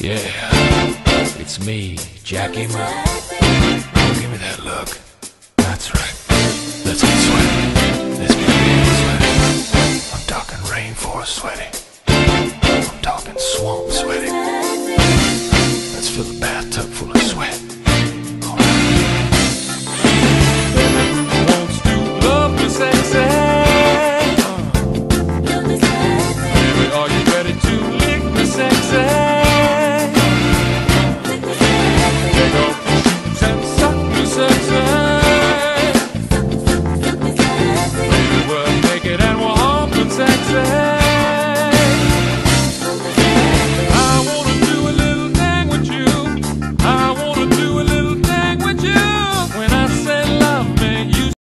Yeah, it's me, Jackie Moon. Oh, give me that look. That's right. Let's get sweaty. Let's get real sweaty. I'm talking rainforest sweaty. I'm talking swamp sweaty. Let's fill the bathtub full of